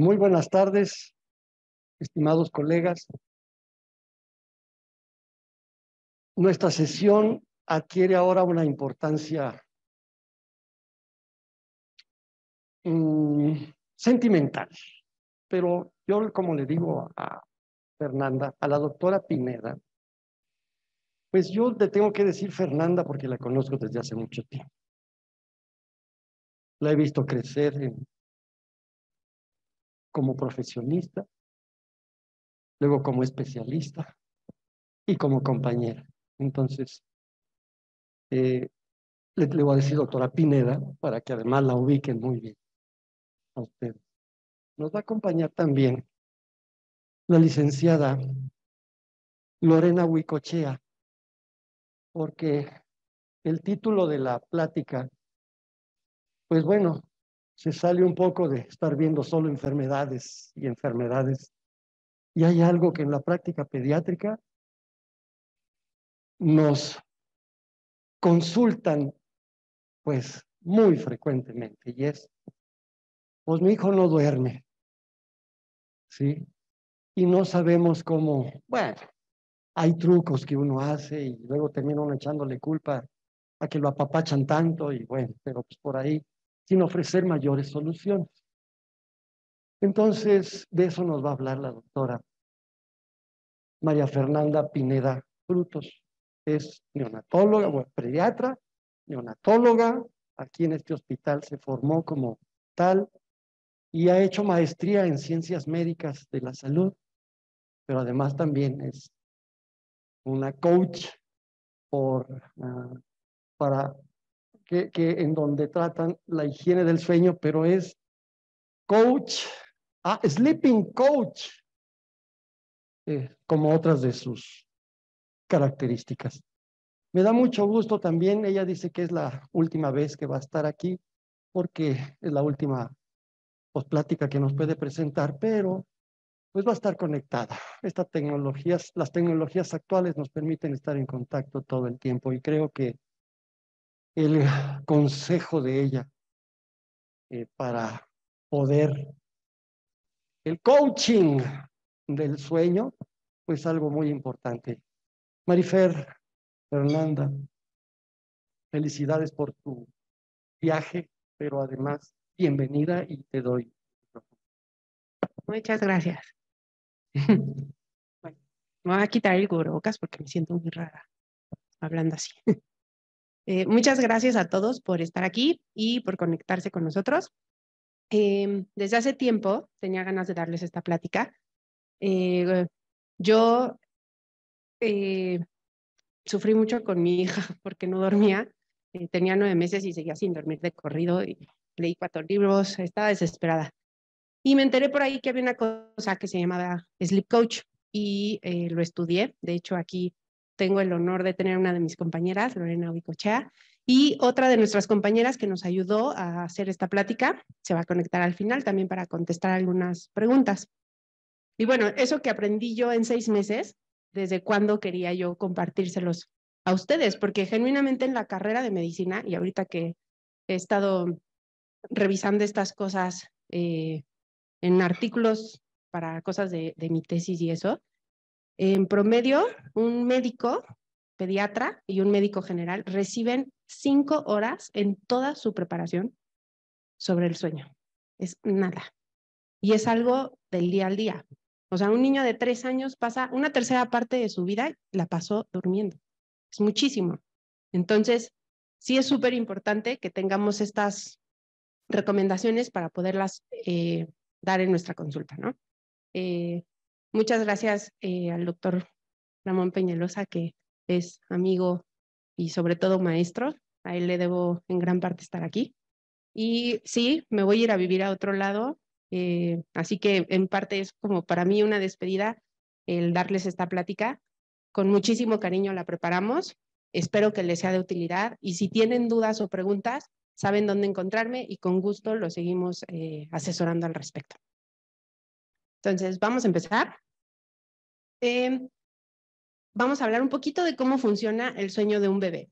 Muy buenas tardes, estimados colegas. Nuestra sesión adquiere ahora una importancia mm, sentimental, pero yo, como le digo a Fernanda, a la doctora Pineda, pues yo le tengo que decir Fernanda porque la conozco desde hace mucho tiempo. La he visto crecer en como profesionista, luego como especialista y como compañera. Entonces, eh, le, le, voy a decir doctora Pineda para que además la ubiquen muy bien a usted. Nos va a acompañar también la licenciada Lorena Huicochea, porque el título de la plática, pues bueno, se sale un poco de estar viendo solo enfermedades y enfermedades. Y hay algo que en la práctica pediátrica nos consultan pues muy frecuentemente y es, pues mi hijo no duerme, ¿sí? Y no sabemos cómo, bueno, hay trucos que uno hace y luego termina uno echándole culpa a que lo apapachan tanto y bueno, pero pues por ahí sin ofrecer mayores soluciones. Entonces, de eso nos va a hablar la doctora María Fernanda Pineda Frutos. Es neonatóloga, o pediatra, neonatóloga. Aquí en este hospital se formó como tal y ha hecho maestría en ciencias médicas de la salud, pero además también es una coach por, uh, para que, en donde tratan la higiene del sueño, pero es coach, ah, sleeping coach, eh, como otras de sus características. Me da mucho gusto también, ella dice que es la última vez que va a estar aquí, porque es la última pues, plática que nos puede presentar, pero pues va a estar conectada. Estas tecnologías, las tecnologías actuales nos permiten estar en contacto todo el tiempo y creo que el consejo de ella eh, para poder, el coaching del sueño, pues algo muy importante. Marifer, Fernanda, felicidades por tu viaje, pero además bienvenida y te doy. Muchas gracias. Bueno, me voy a quitar el cubrebocas porque me siento muy rara hablando así. Eh, muchas gracias a todos por estar aquí y por conectarse con nosotros. Eh, desde hace tiempo tenía ganas de darles esta plática. Eh, yo eh, sufrí mucho con mi hija porque no dormía. Eh, tenía nueve meses y seguía sin dormir de corrido y leí cuatro libros, estaba desesperada. Y me enteré por ahí que había una cosa que se llamaba Sleep Coach y lo estudié. De hecho, aquí tengo el honor de tener una de mis compañeras, Lorena Huicochea, y otra de nuestras compañeras que nos ayudó a hacer esta plática. Se va a conectar al final también para contestar algunas preguntas. Y bueno, eso que aprendí yo en seis meses, desde cuándo quería yo compartírselos a ustedes, porque genuinamente en la carrera de medicina, y ahorita que he estado revisando estas cosas eh, en artículos para cosas de, de mi tesis y eso, en promedio, un médico pediatra y un médico general reciben cinco horas en toda su preparación sobre el sueño. Es nada. Y es algo del día al día. O sea, un niño de tres años pasa una tercera parte de su vida, la pasó durmiendo. Es muchísimo. Entonces, sí es súper importante que tengamos estas recomendaciones para poderlas eh, dar en nuestra consulta, ¿no? Eh, Muchas gracias eh, al doctor Ramón Peñalosa, que es amigo y sobre todo maestro. A él le debo en gran parte estar aquí. Y sí, me voy a ir a vivir a otro lado. Eh, así que en parte es como para mí una despedida el darles esta plática. Con muchísimo cariño la preparamos. Espero que les sea de utilidad. Y si tienen dudas o preguntas, saben dónde encontrarme y con gusto lo seguimos eh, asesorando al respecto. Entonces, vamos a empezar. Eh, vamos a hablar un poquito de cómo funciona el sueño de un bebé.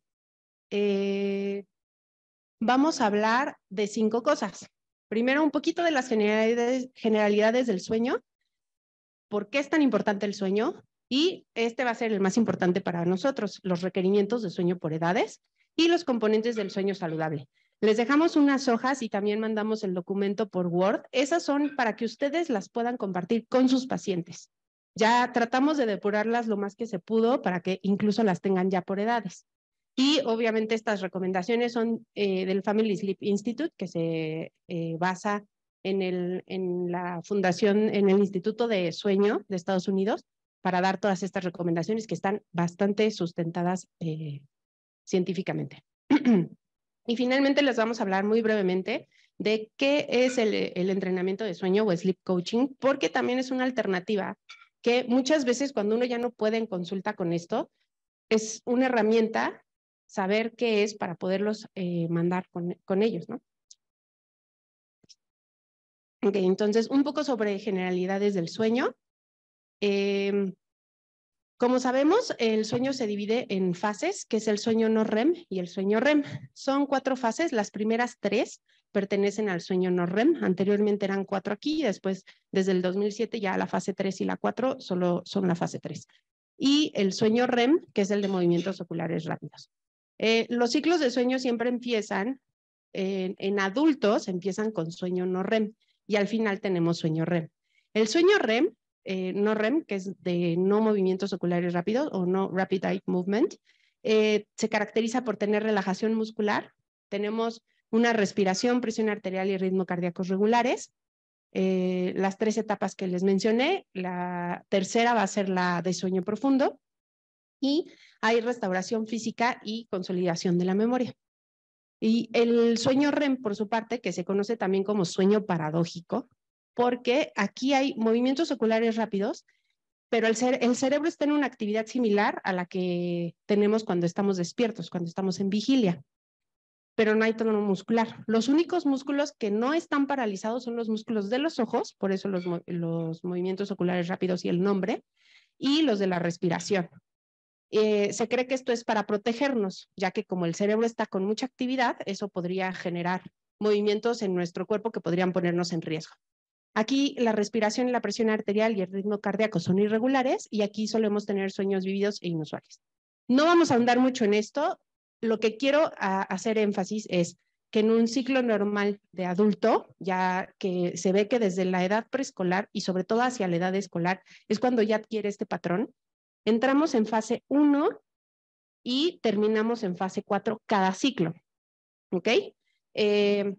Eh, vamos a hablar de cinco cosas. Primero, un poquito de las generalidades, generalidades del sueño, por qué es tan importante el sueño y este va a ser el más importante para nosotros, los requerimientos de sueño por edades y los componentes del sueño saludable. Les dejamos unas hojas y también mandamos el documento por Word. Esas son para que ustedes las puedan compartir con sus pacientes. Ya tratamos de depurarlas lo más que se pudo para que incluso las tengan ya por edades. Y obviamente estas recomendaciones son eh, del Family Sleep Institute, que se eh, basa en, la fundación, en el Instituto de Sueño de Estados Unidos, para dar todas estas recomendaciones que están bastante sustentadas eh, científicamente. Y finalmente les vamos a hablar muy brevemente de qué es el, entrenamiento de sueño o sleep coaching, porque también es una alternativa que muchas veces cuando uno ya no puede en consulta con esto, es una herramienta saber qué es para poderlos eh, mandar con, ellos, ¿no? Ok, entonces un poco sobre generalidades del sueño. Em, como sabemos, el sueño se divide en fases, que es el sueño no REM y el sueño REM. Son cuatro fases, las primeras tres pertenecen al sueño no REM. Anteriormente eran cuatro aquí y después, desde el 2007, ya la fase 3 y la 4 solo son la fase 3. Y el sueño REM, que es el de movimientos oculares rápidos. Eh, los ciclos de sueño siempre empiezan, en adultos empiezan con sueño no REM y al final tenemos sueño REM. El sueño REM eh, no REM, que es de no movimientos oculares rápidos o no Rapid Eye Movement, eh, se caracteriza por tener relajación muscular. Tenemos una respiración, presión arterial y ritmo cardíaco regulares. Eh, las tres etapas que les mencioné, la tercera va a ser la de sueño profundo y hay restauración física y consolidación de la memoria. Y el sueño REM, por su parte, que se conoce también como sueño paradójico, porque aquí hay movimientos oculares rápidos, pero el, cerebro está en una actividad similar a la que tenemos cuando estamos despiertos, cuando estamos en vigilia, pero no hay tono muscular. Los únicos músculos que no están paralizados son los músculos de los ojos, por eso los, movimientos oculares rápidos y el nombre, y los de la respiración. Eh, se cree que esto es para protegernos, ya que como el cerebro está con mucha actividad, eso podría generar movimientos en nuestro cuerpo que podrían ponernos en riesgo. Aquí la respiración, la presión arterial y el ritmo cardíaco son irregulares y aquí solemos tener sueños vividos e inusuales. No vamos a andar mucho en esto. Lo que quiero hacer énfasis es que en un ciclo normal de adulto, ya que se ve que desde la edad preescolar y sobre todo hacia la edad escolar, es cuando ya adquiere este patrón, entramos en fase 1 y terminamos en fase 4 cada ciclo. ¿Ok? Eh,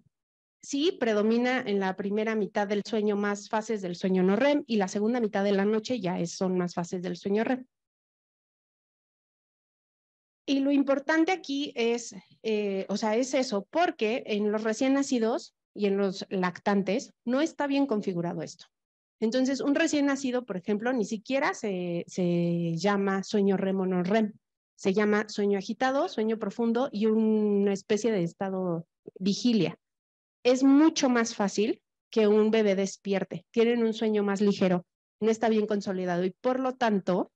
sí predomina en la primera mitad del sueño más fases del sueño no REM y la segunda mitad de la noche ya son más fases del sueño REM. Y lo importante aquí es, eh, o sea, es eso, porque en los recién nacidos y en los lactantes no está bien configurado esto. Entonces, un recién nacido, por ejemplo, ni siquiera se, se llama sueño REM o no REM. Se llama sueño agitado, sueño profundo y una especie de estado vigilia es mucho más fácil que un bebé despierte. Tienen un sueño más ligero, no está bien consolidado y por lo tanto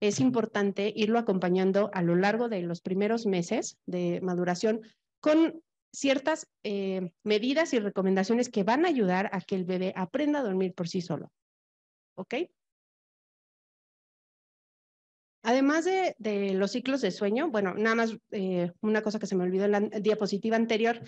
es importante irlo acompañando a lo largo de los primeros meses de maduración con ciertas eh, medidas y recomendaciones que van a ayudar a que el bebé aprenda a dormir por sí solo. ¿Ok? Además de, los ciclos de sueño, bueno, nada más eh, una cosa que se me olvidó en la diapositiva anterior,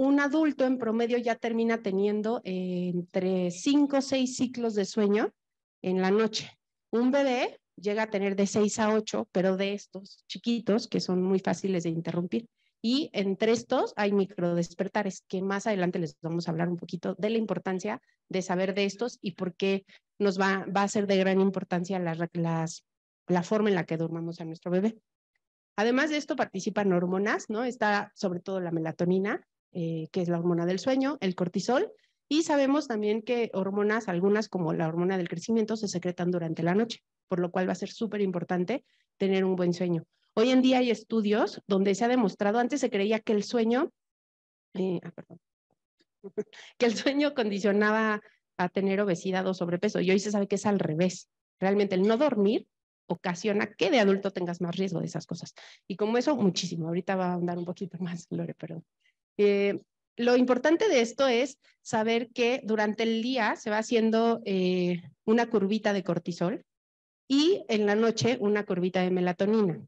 un adulto en promedio ya termina teniendo entre cinco o seis ciclos de sueño en la noche. Un bebé llega a tener de seis a ocho, pero de estos chiquitos que son muy fáciles de interrumpir. Y entre estos hay microdespertares, que más adelante les vamos a hablar un poquito de la importancia de saber de estos y por qué nos va, a ser de gran importancia la forma en la que dormamos a nuestro bebé. Además de esto participan hormonas, ¿no? Está sobre todo la melatonina, eh, que es la hormona del sueño, el cortisol, y sabemos también que hormonas, algunas como la hormona del crecimiento, se secretan durante la noche, por lo cual va a ser súper importante tener un buen sueño. Hoy en día hay estudios donde se ha demostrado, antes se creía que el sueño, eh, ah, perdón, que el sueño condicionaba a tener obesidad o sobrepeso, y hoy se sabe que es al revés. Realmente el no dormir ocasiona que de adulto tengas más riesgo de esas cosas. Y como eso, muchísimo. Ahorita va a andar un poquito más, Lore, pero eh, lo importante de esto es saber que durante el día se va haciendo eh, una curvita de cortisol y en la noche una curvita de melatonina.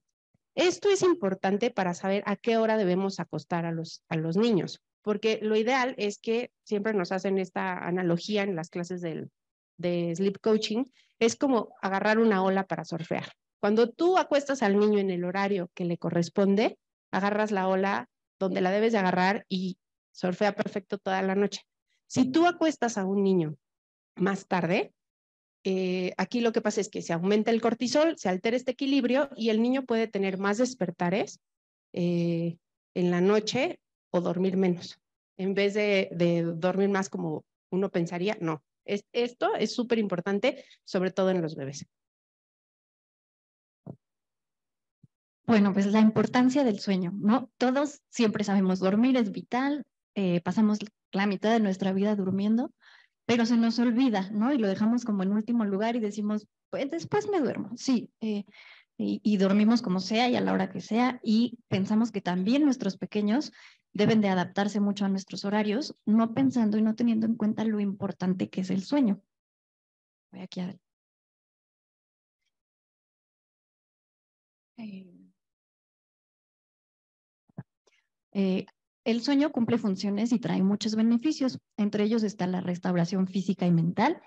Esto es importante para saber a qué hora debemos acostar a los, niños, porque lo ideal es que siempre nos hacen esta analogía en las clases de sleep coaching, es como agarrar una ola para surfear. Cuando tú acuestas al niño en el horario que le corresponde, agarras la ola donde la debes de agarrar y surfea perfecto toda la noche. Si tú acuestas a un niño más tarde, eh, aquí lo que pasa es que se aumenta el cortisol, se altera este equilibrio y el niño puede tener más despertares eh, en la noche o dormir menos. En vez de, dormir más como uno pensaría, no. esto es súper importante, sobre todo en los bebés. Bueno, pues la importancia del sueño, ¿no? Todos siempre sabemos, dormir es vital, eh, pasamos la mitad de nuestra vida durmiendo, pero se nos olvida, ¿no? Y lo dejamos como en último lugar y decimos, pues después me duermo, sí, eh, y, dormimos como sea y a la hora que sea, y pensamos que también nuestros pequeños deben de adaptarse mucho a nuestros horarios, no pensando y no teniendo en cuenta lo importante que es el sueño. Voy aquí a ver. Eh, el sueño cumple funciones y trae muchos beneficios. Entre ellos está la restauración física y mental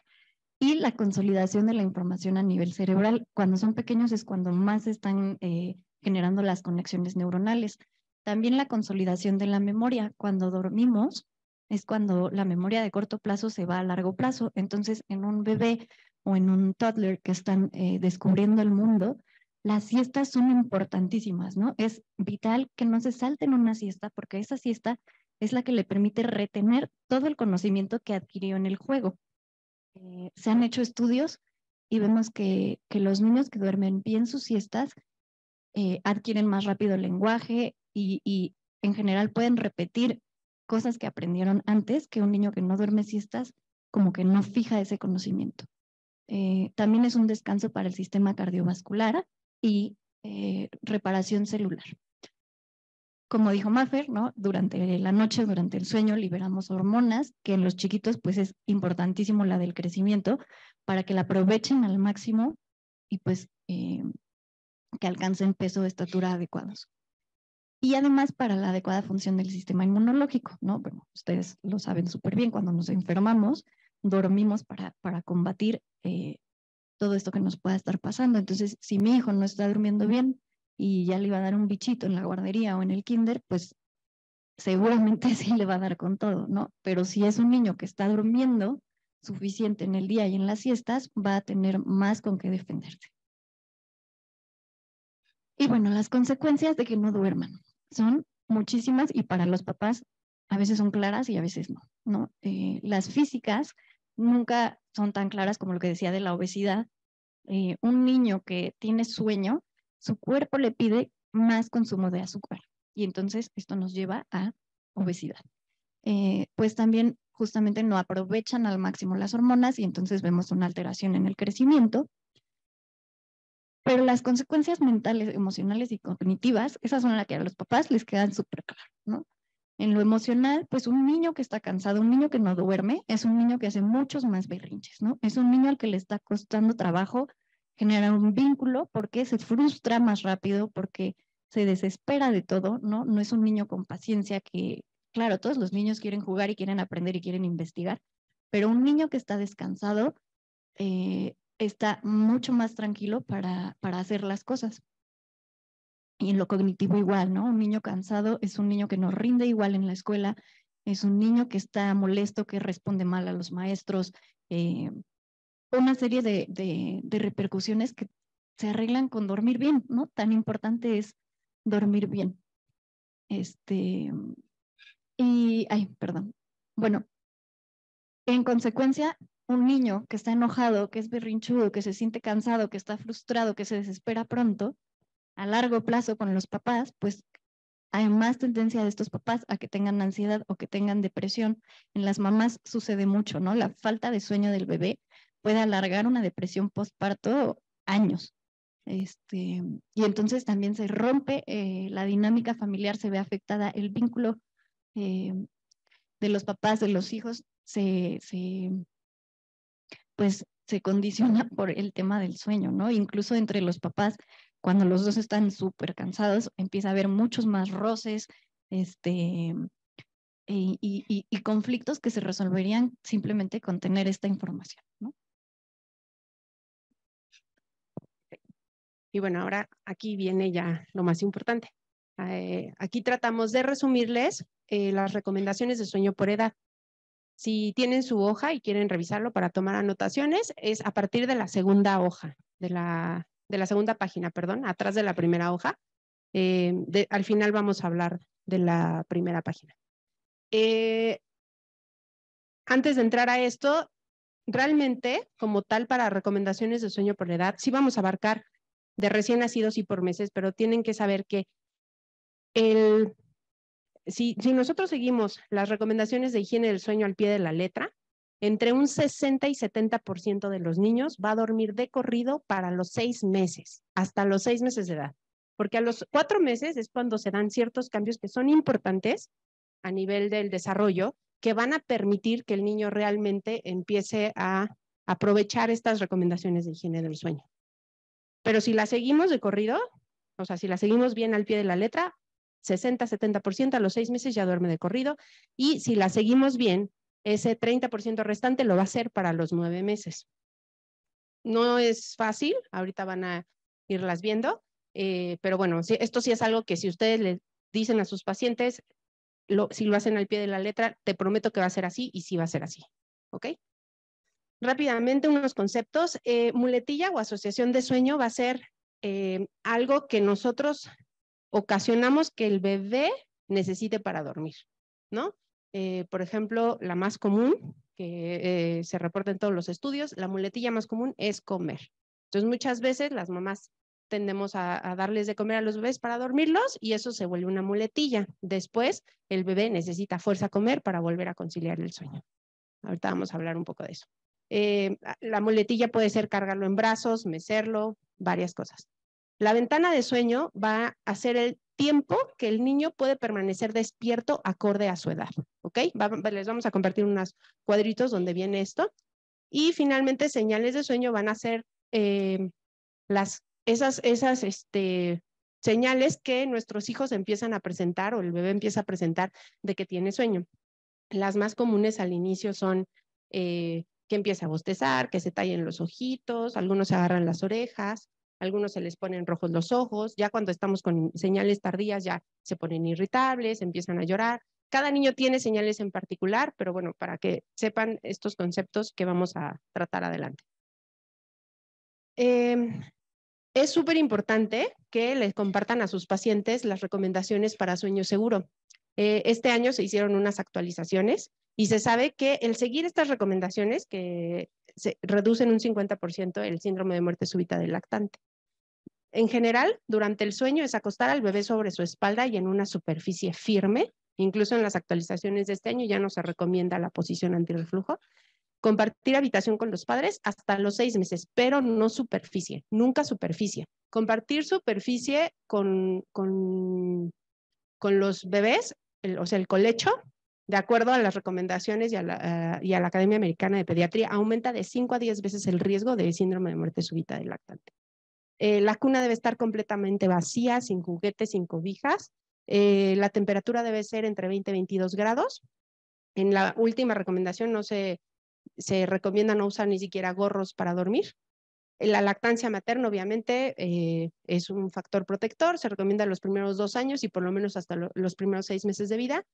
y la consolidación de la información a nivel cerebral. Cuando son pequeños es cuando más están eh, generando las conexiones neuronales. También la consolidación de la memoria. Cuando dormimos es cuando la memoria de corto plazo se va a largo plazo. Entonces, en un bebé o en un toddler que están eh, descubriendo el mundo, las siestas son importantísimas, ¿no? Es vital que no se salten una siesta porque esa siesta es la que le permite retener todo el conocimiento que adquirió en el juego. Eh, se han hecho estudios y vemos que, los niños que duermen bien sus siestas eh, adquieren más rápido el lenguaje y, en general pueden repetir cosas que aprendieron antes que un niño que no duerme siestas como que no fija ese conocimiento. Eh, también es un descanso para el sistema cardiovascular y eh, reparación celular. Como dijo Maffer, ¿no? durante la noche, durante el sueño, liberamos hormonas, que en los chiquitos pues es importantísimo la del crecimiento, para que la aprovechen al máximo y pues eh, que alcancen peso de estatura adecuados. Y además para la adecuada función del sistema inmunológico, ¿no? Bueno, ustedes lo saben súper bien, cuando nos enfermamos, dormimos para, para combatir eh, todo esto que nos pueda estar pasando. Entonces, si mi hijo no está durmiendo bien y ya le iba a dar un bichito en la guardería o en el kinder, pues seguramente sí le va a dar con todo, ¿no? Pero si es un niño que está durmiendo suficiente en el día y en las siestas, va a tener más con qué defenderse. Y bueno, las consecuencias de que no duerman son muchísimas y para los papás a veces son claras y a veces no, ¿no? Eh, las físicas nunca son tan claras como lo que decía de la obesidad. Eh, un niño que tiene sueño, su cuerpo le pide más consumo de azúcar y entonces esto nos lleva a obesidad. Eh, pues también justamente no aprovechan al máximo las hormonas y entonces vemos una alteración en el crecimiento. Pero las consecuencias mentales, emocionales y cognitivas, esas son las que a los papás les quedan súper claras, ¿no? En lo emocional, pues un niño que está cansado, un niño que no duerme, es un niño que hace muchos más berrinches, ¿no? Es un niño al que le está costando trabajo generar un vínculo porque se frustra más rápido, porque se desespera de todo, ¿no? No es un niño con paciencia que, claro, todos los niños quieren jugar y quieren aprender y quieren investigar, pero un niño que está descansado eh, está mucho más tranquilo para, para hacer las cosas. Y en lo cognitivo igual, ¿no? Un niño cansado es un niño que no rinde igual en la escuela, es un niño que está molesto, que responde mal a los maestros, eh, una serie de, de, repercusiones que se arreglan con dormir bien, ¿no? Tan importante es dormir bien. Este, y, ay, perdón. Bueno, en consecuencia, un niño que está enojado, que es berrinchudo, que se siente cansado, que está frustrado, que se desespera pronto, a largo plazo con los papás, pues hay más tendencia de estos papás a que tengan ansiedad o que tengan depresión. En las mamás sucede mucho, ¿no? La falta de sueño del bebé puede alargar una depresión postparto años. Este, y entonces también se rompe eh, la dinámica familiar, se ve afectada el vínculo eh, de los papás, de los hijos, se, se, pues, se condiciona por el tema del sueño, ¿no? Incluso entre los papás, cuando los dos están súper cansados, empieza a haber muchos más roces, este, y, y, y, conflictos que se resolverían simplemente con tener esta información, ¿no? Y bueno, ahora aquí viene ya lo más importante. Eh, aquí tratamos de resumirles eh, las recomendaciones de sueño por edad. Si tienen su hoja y quieren revisarlo para tomar anotaciones, es a partir de la segunda hoja, de la, de la segunda página, perdón, atrás de la primera hoja. Eh, al final vamos a hablar de la primera página. antes de entrar a esto, realmente, como tal, para recomendaciones de sueño por edad, sí vamos a abarcar de recién nacidos y por meses, pero tienen que saber que el, si, si nosotros seguimos las recomendaciones de higiene del sueño al pie de la letra, entre un 60 y 70% de los niños va a dormir de corrido para los seis meses, hasta los seis meses de edad. Porque a los cuatro meses es cuando se dan ciertos cambios que son importantes a nivel del desarrollo, que van a permitir que el niño realmente empiece a aprovechar estas recomendaciones de higiene del sueño. Pero si la seguimos de corrido, o sea, si la seguimos bien al pie de la letra, 60-70% a los seis meses ya duerme de corrido. Y si la seguimos bien, ese 30% restante lo va a hacer para los nueve meses. No es fácil, ahorita van a irlas viendo, eh, pero bueno, esto sí es algo que si ustedes le dicen a sus pacientes, si lo hacen al pie de la letra, te prometo que va a ser así y sí va a ser así. ¿Ok? Rápidamente, unos conceptos. Eh, muletilla o asociación de sueño va a ser eh, algo que nosotros ocasionamos que el bebé necesite para dormir, ¿no? Eh, por ejemplo, la más común, que se reporta en todos los estudios, la muletilla más común es comer. Entonces, muchas veces las mamás tendemos a, a, darles de comer a los bebés para dormirlos y eso se vuelve una muletilla. Después, el bebé necesita fuerza a comer para volver a conciliar el sueño. Ahorita vamos a hablar un poco de eso. Eh, la muletilla puede ser cargarlo en brazos, mecerlo, varias cosas. La ventana de sueño va a ser el tiempo que el niño puede permanecer despierto acorde a su edad. ¿Ok? les vamos a compartir unos cuadritos donde viene esto. Y finalmente, señales de sueño van a ser eh, las, esas, esas este, señales que nuestros hijos empiezan a presentar o el bebé empieza a presentar de que tiene sueño. Las más comunes al inicio son eh, que empieza a bostezar, que se tallen los ojitos, algunos se agarran las orejas, algunos se les ponen rojos los ojos, ya cuando estamos con señales tardías ya se ponen irritables, empiezan a llorar. Cada niño tiene señales en particular, pero bueno, para que sepan estos conceptos que vamos a tratar adelante. Em, es súper importante que les compartan a sus pacientes las recomendaciones para sueño seguro. Eh, este año se hicieron unas actualizaciones y se sabe que el seguir estas recomendaciones que se reducen un 50% el síndrome de muerte súbita del lactante. En general, durante el sueño es acostar al bebé sobre su espalda y en una superficie firme. Incluso en las actualizaciones de este año ya no se recomienda la posición antirreflujo. Compartir habitación con los padres hasta los seis meses, pero no superficie, nunca superficie. Compartir superficie con, con, con los bebés, o sea, el colecho, de acuerdo a las recomendaciones y a, la, Academia Americana de Pediatría, aumenta de 5 a 10 veces el riesgo de síndrome de muerte súbita del lactante. Eh, la cuna debe estar completamente vacía, sin juguetes, sin cobijas. Eh, la temperatura debe ser entre 20 y 22 grados. En la última recomendación no se, se recomienda no usar ni siquiera gorros para dormir. La lactancia materna, obviamente, eh, es un factor protector. Se recomienda los primeros dos años y por lo menos hasta los primeros seis meses de vida.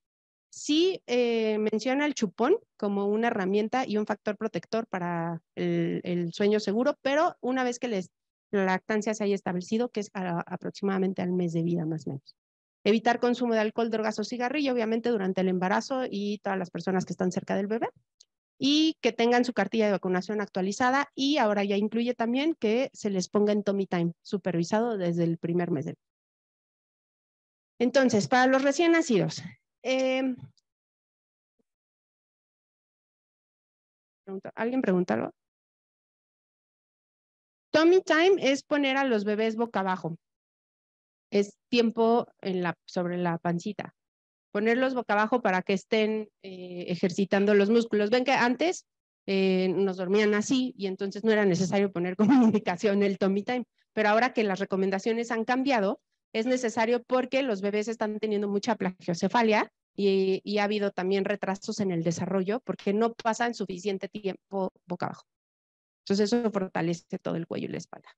Sí eh, menciona el chupón como una herramienta y un factor protector para el, sueño seguro, pero una vez que la lactancia se haya establecido, que es aproximadamente al mes de vida más o menos. Evitar consumo de alcohol, drogas o cigarrillo, obviamente durante el embarazo y todas las personas que están cerca del bebé. Y que tengan su cartilla de vacunación actualizada y ahora ya incluye también que se les ponga en Tommy Time, supervisado desde el primer mes. Entonces, para los recién nacidos, eh, ¿Alguien pregunta algo? Tummy time es poner a los bebés boca abajo. Es tiempo en la, sobre la pancita. ponerlos boca abajo para que estén eh, ejercitando los músculos. Ven que antes eh, nos dormían así y entonces no era necesario poner como indicación el tummy time, pero ahora que las recomendaciones han cambiado, es necesario porque los bebés están teniendo mucha plagiocefalia y, ha habido también retrasos en el desarrollo porque no pasan suficiente tiempo boca abajo. Entonces eso fortalece todo el cuello y la espalda.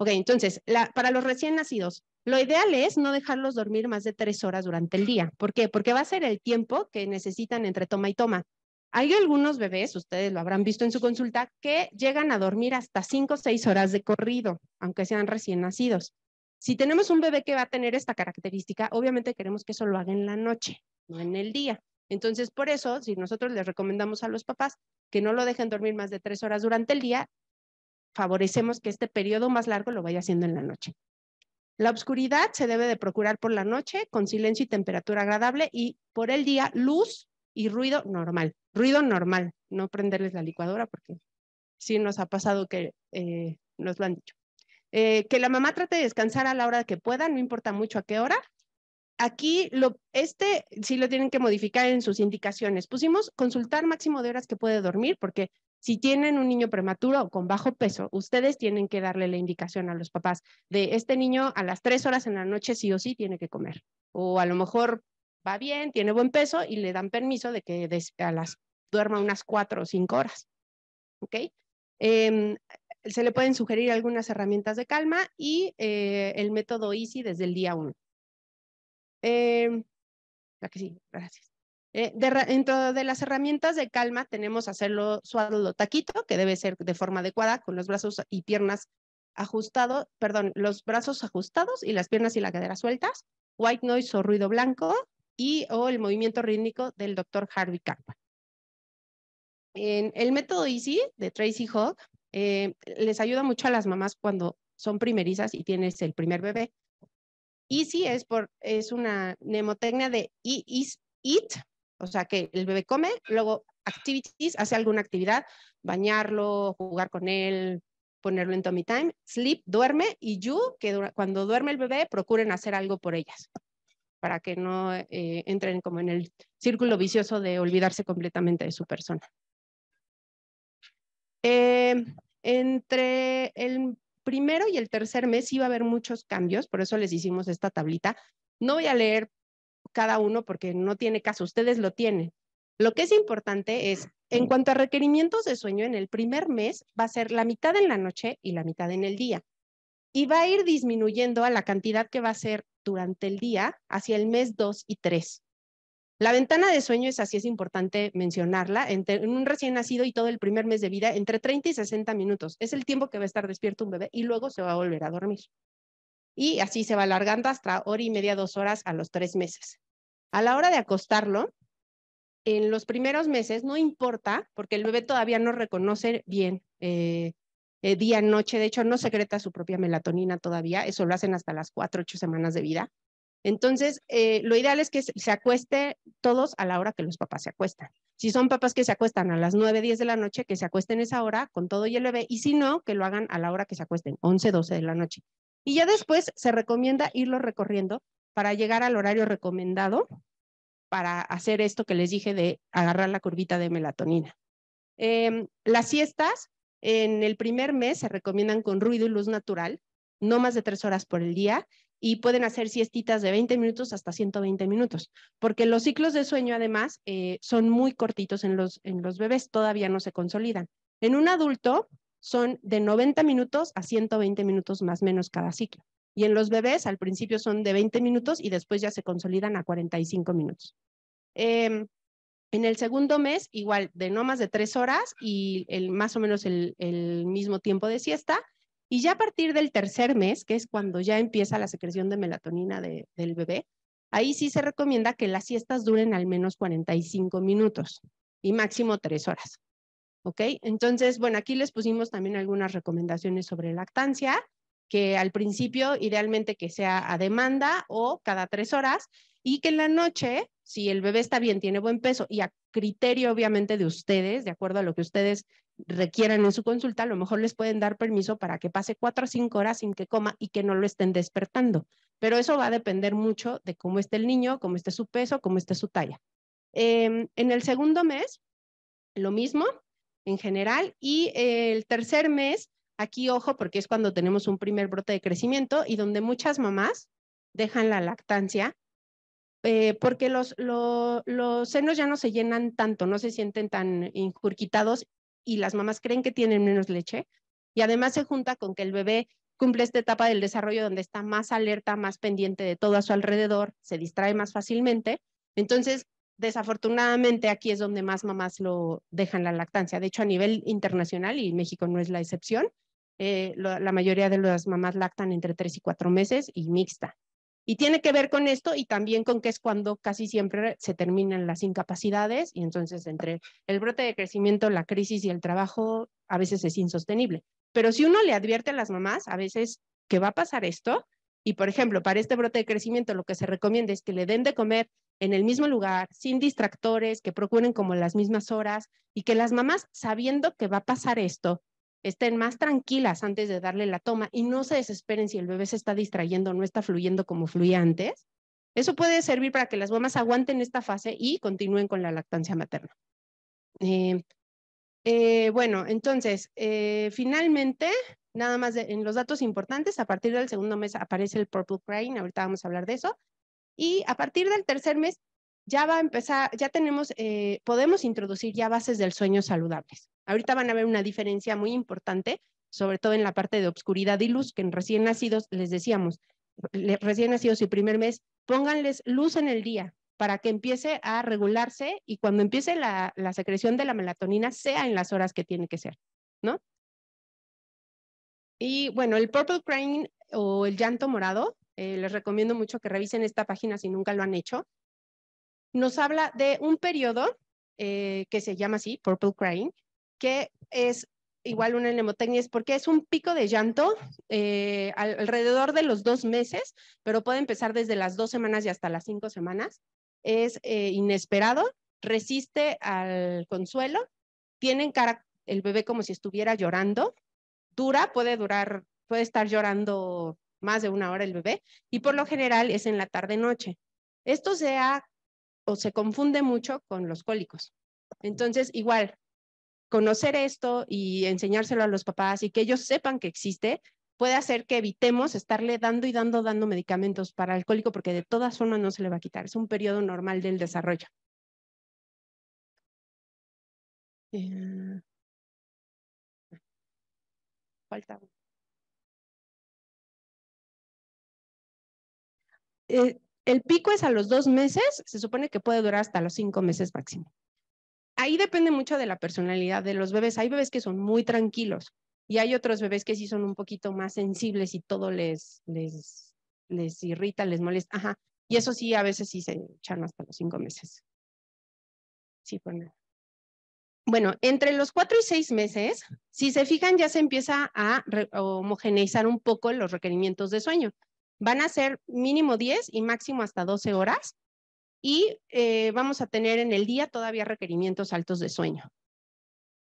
Ok, entonces, para los recién nacidos, lo ideal es no dejarlos dormir más de tres horas durante el día. ¿Por qué? Porque va a ser el tiempo que necesitan entre toma y toma. Hay algunos bebés, ustedes lo habrán visto en su consulta, que llegan a dormir hasta cinco o seis horas de corrido, aunque sean recién nacidos. Si tenemos un bebé que va a tener esta característica, obviamente queremos que eso lo haga en la noche, no en el día. Entonces, por eso, si nosotros les recomendamos a los papás que no lo dejen dormir más de tres horas durante el día, favorecemos que este periodo más largo lo vaya haciendo en la noche. La oscuridad se debe de procurar por la noche con silencio y temperatura agradable y por el día luz y ruido normal. Ruido normal, no prenderles la licuadora porque sí nos ha pasado que eh, nos lo han dicho. Eh, que la mamá trate de descansar a la hora que pueda, no importa mucho a qué hora. Aquí, lo, este sí lo tienen que modificar en sus indicaciones. Pusimos consultar máximo de horas que puede dormir, porque si tienen un niño prematuro o con bajo peso, ustedes tienen que darle la indicación a los papás de este niño a las tres horas en la noche sí o sí tiene que comer. O a lo mejor va bien, tiene buen peso y le dan permiso de que a las duerma unas cuatro o cinco horas. ¿Ok? Em, se le pueden sugerir algunas herramientas de calma y eh, el método EASY desde el día uno. Eh, que sí, gracias. Eh, dentro de las herramientas de calma tenemos hacerlo suave taquito, que debe ser de forma adecuada, con los brazos y piernas ajustados, perdón, los brazos ajustados y las piernas y la cadera sueltas, white noise o ruido blanco, y o el movimiento rítmico del doctor Harvey Kappa. En el método Easy de Tracy Hawk eh, les ayuda mucho a las mamás cuando son primerizas y tienes el primer bebé. Easy es, por, es una mnemotecnia de is, eat, o sea, que el bebé come, luego activities, hace alguna actividad, bañarlo, jugar con él, ponerlo en tummy time, sleep, duerme, y you, que cuando duerme el bebé, procuren hacer algo por ellas, para que no eh, entren como en el círculo vicioso de olvidarse completamente de su persona. Eh, entre el primero y el tercer mes iba a haber muchos cambios, por eso les hicimos esta tablita. No voy a leer cada uno porque no tiene caso, ustedes lo tienen. Lo que es importante es, en cuanto a requerimientos de sueño, en el primer mes va a ser la mitad en la noche y la mitad en el día. Y va a ir disminuyendo a la cantidad que va a ser durante el día hacia el mes 2 y 3. La ventana de sueño es así, es importante mencionarla, en un recién nacido y todo el primer mes de vida, entre 30 y 60 minutos. Es el tiempo que va a estar despierto un bebé y luego se va a volver a dormir y así se va alargando hasta hora y media, dos horas a los tres meses. A la hora de acostarlo, en los primeros meses no importa, porque el bebé todavía no reconoce bien eh, eh, día, noche, de hecho no secreta su propia melatonina todavía, eso lo hacen hasta las cuatro, ocho semanas de vida. Entonces, eh, lo ideal es que se acueste todos a la hora que los papás se acuestan. Si son papás que se acuestan a las 9, 10 de la noche, que se acuesten esa hora con todo y el bebé, y si no, que lo hagan a la hora que se acuesten, 11, 12 de la noche. Y ya después se recomienda irlo recorriendo para llegar al horario recomendado para hacer esto que les dije de agarrar la curvita de melatonina. Em, las siestas en el primer mes se recomiendan con ruido y luz natural, no más de tres horas por el día, y pueden hacer siestitas de 20 minutos hasta 120 minutos, porque los ciclos de sueño además eh, son muy cortitos en los, en los bebés, todavía no se consolidan. En un adulto, son de 90 minutos a 120 minutos más menos cada ciclo. Y en los bebés al principio son de 20 minutos y después ya se consolidan a 45 minutos. Em, en el segundo mes, igual de no más de tres horas y el, más o menos el, mismo tiempo de siesta. Y ya a partir del tercer mes, que es cuando ya empieza la secreción de melatonina del bebé, ahí sí se recomienda que las siestas duren al menos 45 minutos y máximo tres horas. ¿Ok? Entonces, bueno, aquí les pusimos también algunas recomendaciones sobre lactancia, que al principio idealmente que sea a demanda o cada tres horas, y que en la noche, si el bebé está bien, tiene buen peso y a criterio obviamente de ustedes, de acuerdo a lo que ustedes requieran en su consulta, a lo mejor les pueden dar permiso para que pase cuatro o cinco horas sin que coma y que no lo estén despertando. Pero eso va a depender mucho de cómo esté el niño, cómo esté su peso, cómo esté su talla. Em, en el segundo mes, lo mismo en general. Y el tercer mes, aquí ojo, porque es cuando tenemos un primer brote de crecimiento y donde muchas mamás dejan la lactancia eh, porque los, senos ya no se llenan tanto, no se sienten tan incurquitados y las mamás creen que tienen menos leche. Y además se junta con que el bebé cumple esta etapa del desarrollo donde está más alerta, más pendiente de todo a su alrededor, se distrae más fácilmente. Entonces, desafortunadamente aquí es donde más mamás lo dejan la lactancia. De hecho, a nivel internacional, y México no es la excepción, eh, la mayoría de las mamás lactan entre tres y cuatro meses y mixta. Y tiene que ver con esto y también con que es cuando casi siempre se terminan las incapacidades y entonces entre el brote de crecimiento, la crisis y el trabajo a veces es insostenible. Pero si uno le advierte a las mamás a veces que va a pasar esto, y por ejemplo, para este brote de crecimiento lo que se recomienda es que le den de comer en el mismo lugar, sin distractores, que procuren como las mismas horas y que las mamás, sabiendo que va a pasar esto, estén más tranquilas antes de darle la toma y no se desesperen si el bebé se está distrayendo o no está fluyendo como fluía antes. Eso puede servir para que las mamás aguanten esta fase y continúen con la lactancia materna. Eh, eh, bueno, entonces, eh, finalmente, nada más en los datos importantes, a partir del segundo mes aparece el Purple Crying, ahorita vamos a hablar de eso, y a partir del tercer mes ya va a empezar, ya tenemos, podemos introducir ya bases del sueño saludables. Ahorita van a ver una diferencia muy importante, sobre todo en la parte de obscuridad y luz, que en recién nacidos les decíamos, recién nacidos y primer mes, pónganles luz en el día para que empiece a regularse y cuando empiece la, secreción de la melatonina sea en las horas que tiene que ser, ¿no? Y bueno, el purple crying o el llanto morado, eh, les recomiendo mucho que revisen esta página si nunca lo han hecho. Nos habla de un periodo eh, que se llama así, purple crying, que es igual una mnemotecnia, es porque es un pico de llanto eh, alrededor de los dos meses, pero puede empezar desde las dos semanas y hasta las cinco semanas. Es eh, inesperado, resiste al consuelo, tiene cara el bebé como si estuviera llorando, dura, puede durar, puede estar llorando más de una hora el bebé y por lo general es en la tarde-noche. Esto se o se confunde mucho con los cólicos. Entonces, igual, conocer esto y enseñárselo a los papás y que ellos sepan que existe, puede hacer que evitemos estarle dando y dando, dando medicamentos para alcohólico, porque de todas formas no se le va a quitar. Es un periodo normal del desarrollo. Eh, falta. Eh, el pico es a los dos meses, se supone que puede durar hasta los cinco meses máximo ahí depende mucho de la personalidad de los bebés. Hay bebés que son muy tranquilos y hay otros bebés que sí son un poquito más sensibles y todo les, les, les irrita, les molesta. Ajá. Y eso sí, a veces sí se echan hasta los cinco meses. Sí, bueno. Bueno, entre los cuatro y seis meses, si se fijan, ya se empieza a homogeneizar un poco los requerimientos de sueño. Van a ser mínimo 10 y máximo hasta 12 horas y eh, vamos a tener en el día todavía requerimientos altos de sueño.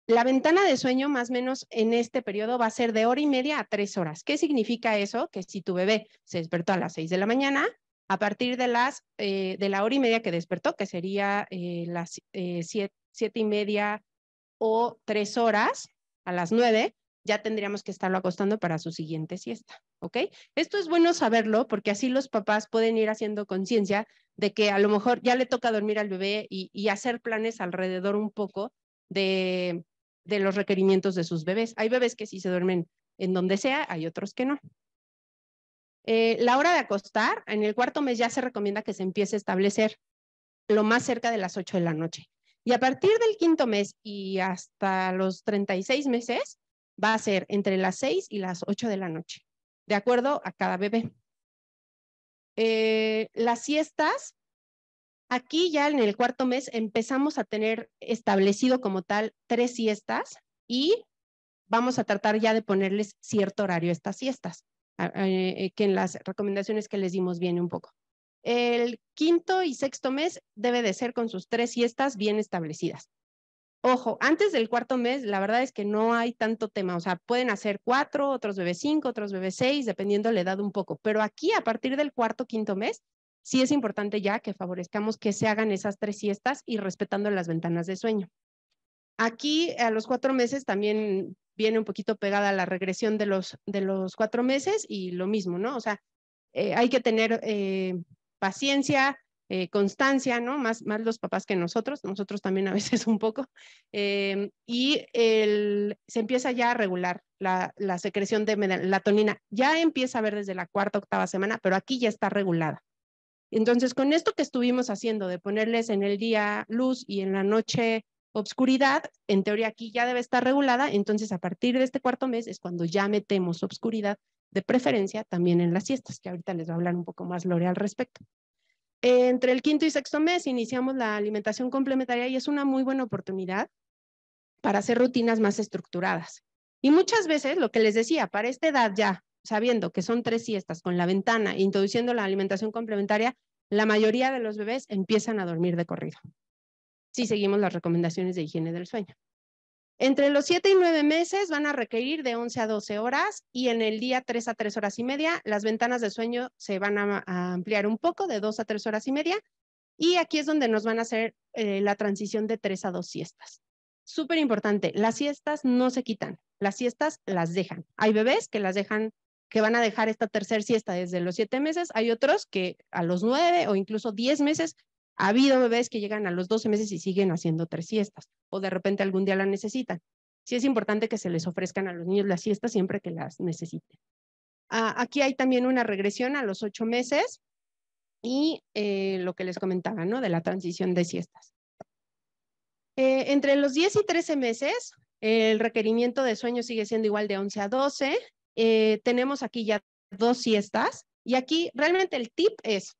La ventana de sueño más o menos en este periodo va a ser de hora y media a tres horas. ¿Qué significa eso? Que si tu bebé se despertó a las seis de la mañana, a partir de las eh, de la hora y media que despertó, que sería eh, las siete, siete y media o tres horas, a las nueve, ya tendríamos que estarlo acostando para su siguiente siesta, ¿ok? Esto es bueno saberlo porque así los papás pueden ir haciendo conciencia de que a lo mejor ya le toca dormir al bebé y, hacer planes alrededor un poco de, los requerimientos de sus bebés. Hay bebés que sí se duermen en donde sea, hay otros que no. Eh, la hora de acostar, en el cuarto mes ya se recomienda que se empiece a establecer lo más cerca de las 8 de la noche. Y a partir del quinto mes y hasta los 36 meses, va a ser entre las 6 y las 8 de la noche, de acuerdo a cada bebé. Eh, las siestas, aquí ya en el cuarto mes empezamos a tener establecido como tal tres siestas y vamos a tratar ya de ponerles cierto horario a estas siestas, eh, que en las recomendaciones que les dimos viene un poco. El quinto y sexto mes debe de ser con sus tres siestas bien establecidas. Ojo, antes del cuarto mes, la verdad es que no hay tanto tema. O sea, pueden hacer cuatro, otros bebés cinco, otros bebés seis, dependiendo la edad un poco. Pero aquí, a partir del cuarto, quinto mes, sí es importante ya que favorezcamos que se hagan esas tres siestas y respetando las ventanas de sueño. Aquí, a los cuatro meses, también viene un poquito pegada la regresión de los, de los cuatro meses y lo mismo, ¿no? O sea, eh, hay que tener eh, paciencia, eh, constancia, ¿no? Más, más los papás que nosotros, nosotros también a veces un poco, em, y se empieza ya a regular la, la secreción de melatonina. Ya empieza a ver desde la cuarta, octava semana, pero aquí ya está regulada. Entonces, con esto que estuvimos haciendo de ponerles en el día luz y en la noche obscuridad, en teoría aquí ya debe estar regulada, entonces a partir de este cuarto mes es cuando ya metemos obscuridad, de preferencia también en las siestas, que ahorita les va a hablar un poco más Lore al respecto. Entre el quinto y sexto mes iniciamos la alimentación complementaria y es una muy buena oportunidad para hacer rutinas más estructuradas. Y muchas veces, lo que les decía, para esta edad ya, sabiendo que son tres siestas con la ventana, introduciendo la alimentación complementaria, la mayoría de los bebés empiezan a dormir de corrido. Si seguimos las recomendaciones de higiene del sueño. Entre los 7 y 9 meses van a requerir de 11 a 12 horas y en el día 3 a 3 horas y media. Las ventanas de sueño se van a, ampliar un poco de 2 a 3 horas y media. Y aquí es donde nos van a hacer eh, la transición de 3 a 2 siestas. Súper importante, las siestas no se quitan, las siestas las dejan. Hay bebés que las dejan, que van a dejar esta tercera siesta desde los 7 meses, hay otros que a los 9 o incluso 10 meses ha habido bebés que llegan a los 12 meses y siguen haciendo tres siestas o de repente algún día la necesitan. Sí es importante que se les ofrezcan a los niños las siestas siempre que las necesiten. Ah, aquí hay también una regresión a los ocho meses y eh, lo que les comentaba, ¿no? De la transición de siestas. Eh, entre los 10 y 13 meses, el requerimiento de sueño sigue siendo igual de 11 a 12. Eh, tenemos aquí ya dos siestas y aquí realmente el tip es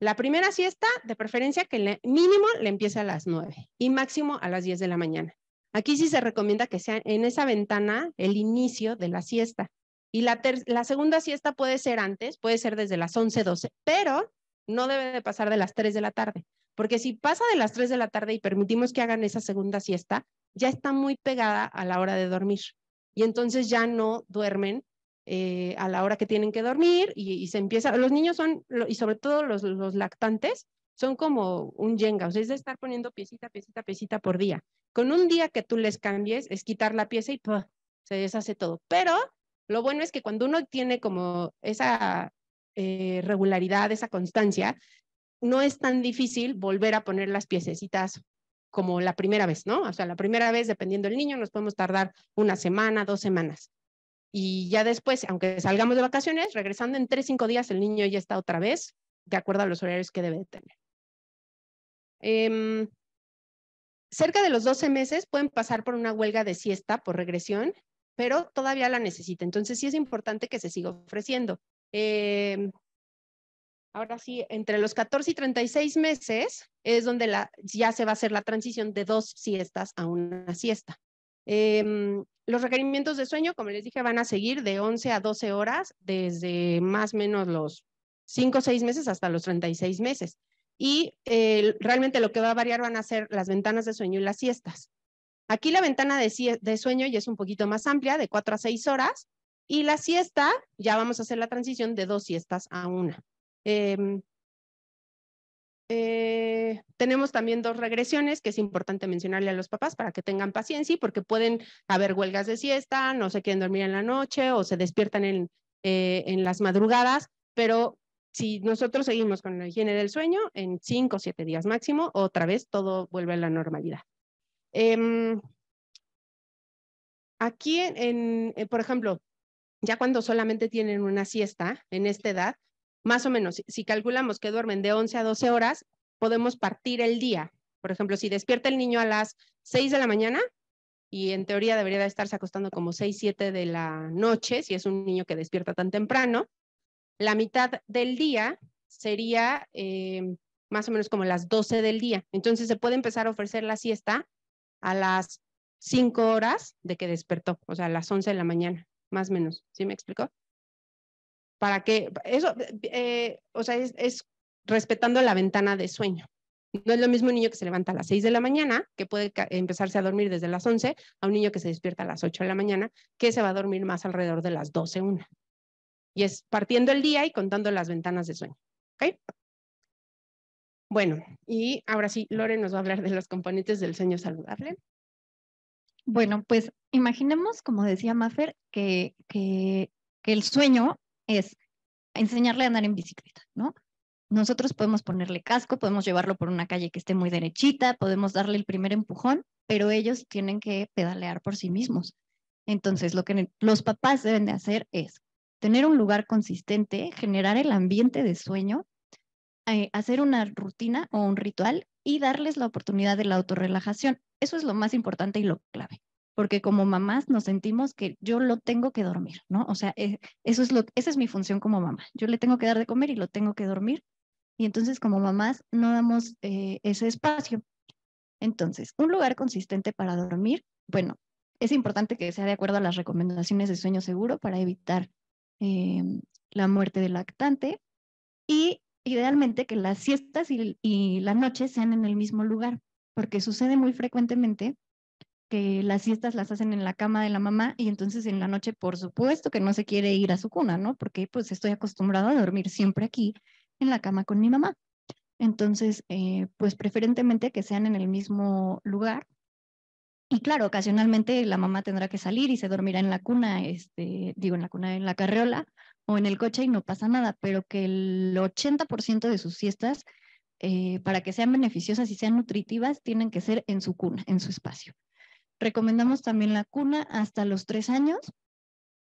la primera siesta, de preferencia que le, mínimo le empiece a las 9 y máximo a las 10 de la mañana. Aquí sí se recomienda que sea en esa ventana el inicio de la siesta. Y la, segunda siesta puede ser antes, puede ser desde las 11, 12, pero no debe de pasar de las 3 de la tarde. Porque si pasa de las 3 de la tarde y permitimos que hagan esa segunda siesta, ya está muy pegada a la hora de dormir. Y entonces ya no duermen eh, a la hora que tienen que dormir y, se empieza, los niños son, y sobre todo los, lactantes, son como un yenga, o sea, es de estar poniendo piecita, piecita, piecita por día. Con un día que tú les cambies, es quitar la pieza y se deshace todo. Pero lo bueno es que cuando uno tiene como esa eh, regularidad, esa constancia, no es tan difícil volver a poner las piececitas como la primera vez, ¿no? O sea, la primera vez, dependiendo del niño, nos podemos tardar una semana, dos semanas. Y ya después, aunque salgamos de vacaciones, regresando en tres, cinco días, el niño ya está otra vez de acuerdo a los horarios que debe tener. Em, cerca de los 12 meses pueden pasar por una huelga de siesta por regresión, pero todavía la necesita. Entonces sí es importante que se siga ofreciendo. Em, ahora sí, entre los 14 y 36 meses es donde ya se va a hacer la transición de dos siestas a una siesta. Em, los requerimientos de sueño, como les dije, van a seguir de 11 a 12 horas desde más o menos los 5 o 6 meses hasta los 36 meses. Y eh, realmente lo que va a variar van a ser las ventanas de sueño y las siestas. Aquí la ventana de, sueño ya es un poquito más amplia, de 4 a 6 horas, y la siesta, ya vamos a hacer la transición de dos siestas a una. Eh, eh, tenemos también dos regresiones que es importante mencionarle a los papás para que tengan paciencia porque pueden haber huelgas de siesta, no se quieren dormir en la noche o se despiertan en, eh, en las madrugadas, pero si nosotros seguimos con la higiene del sueño, en cinco o siete días máximo, otra vez todo vuelve a la normalidad. Em, aquí, en, eh, por ejemplo, ya cuando solamente tienen una siesta en esta edad, más o menos, si calculamos que duermen de 11 a 12 horas, podemos partir el día. Por ejemplo, si despierta el niño a las 6 de la mañana, y en teoría debería de estarse acostando como 6, 7 de la noche, si es un niño que despierta tan temprano, la mitad del día sería eh, más o menos como las 12 del día. Entonces se puede empezar a ofrecer la siesta a las 5 horas de que despertó, o sea, a las 11 de la mañana, más o menos. ¿Sí me explicó? Para que eso, eh, o sea, es, respetando la ventana de sueño. No es lo mismo un niño que se levanta a las 6 de la mañana, que puede empezarse a dormir desde las 11, a un niño que se despierta a las 8 de la mañana, que se va a dormir más alrededor de las 12, 1. Y es partiendo el día y contando las ventanas de sueño. Bueno, y ahora sí, Lore nos va a hablar de los componentes del sueño saludable. Bueno, pues imaginemos, como decía Maffer, que, que el sueño es enseñarle a andar en bicicleta, ¿no? Nosotros podemos ponerle casco, podemos llevarlo por una calle que esté muy derechita, podemos darle el primer empujón, pero ellos tienen que pedalear por sí mismos. Entonces, lo que los papás deben de hacer es tener un lugar consistente, generar el ambiente de sueño, eh, hacer una rutina o un ritual y darles la oportunidad de la autorrelajación. Eso es lo más importante y lo clave, porque como mamás nos sentimos que yo lo tengo que dormir, ¿no? O sea, eh, eso es lo, esa es mi función como mamá. Yo le tengo que dar de comer y lo tengo que dormir y entonces como mamás no damos eh, ese espacio. Entonces, un lugar consistente para dormir, bueno, es importante que sea de acuerdo a las recomendaciones de sueño seguro para evitar em, la muerte del lactante y idealmente que las siestas y, y la noche sean en el mismo lugar, porque sucede muy frecuentemente que las siestas las hacen en la cama de la mamá y entonces en la noche por supuesto que no se quiere ir a su cuna, ¿no? Porque pues estoy acostumbrado a dormir siempre aquí en la cama con mi mamá. Entonces, eh, pues preferentemente que sean en el mismo lugar. Y claro, ocasionalmente la mamá tendrá que salir y se dormirá en la cuna, este, digo, en la cuna, en la carriola o en el coche y no pasa nada, pero que el 80% de sus siestas, eh, para que sean beneficiosas y sean nutritivas, tienen que ser en su cuna, en su espacio. Recomendamos también la cuna hasta los tres años.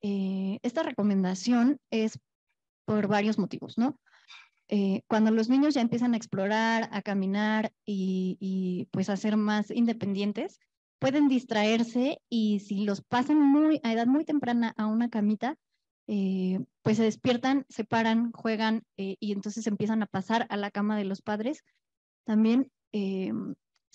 Eh, esta recomendación es por varios motivos, ¿no? Eh, cuando los niños ya empiezan a explorar, a caminar y, pues a ser más independientes, pueden distraerse y si los pasan a edad muy temprana a una camita, eh, pues se despiertan, se paran, juegan y entonces empiezan a pasar a la cama de los padres. También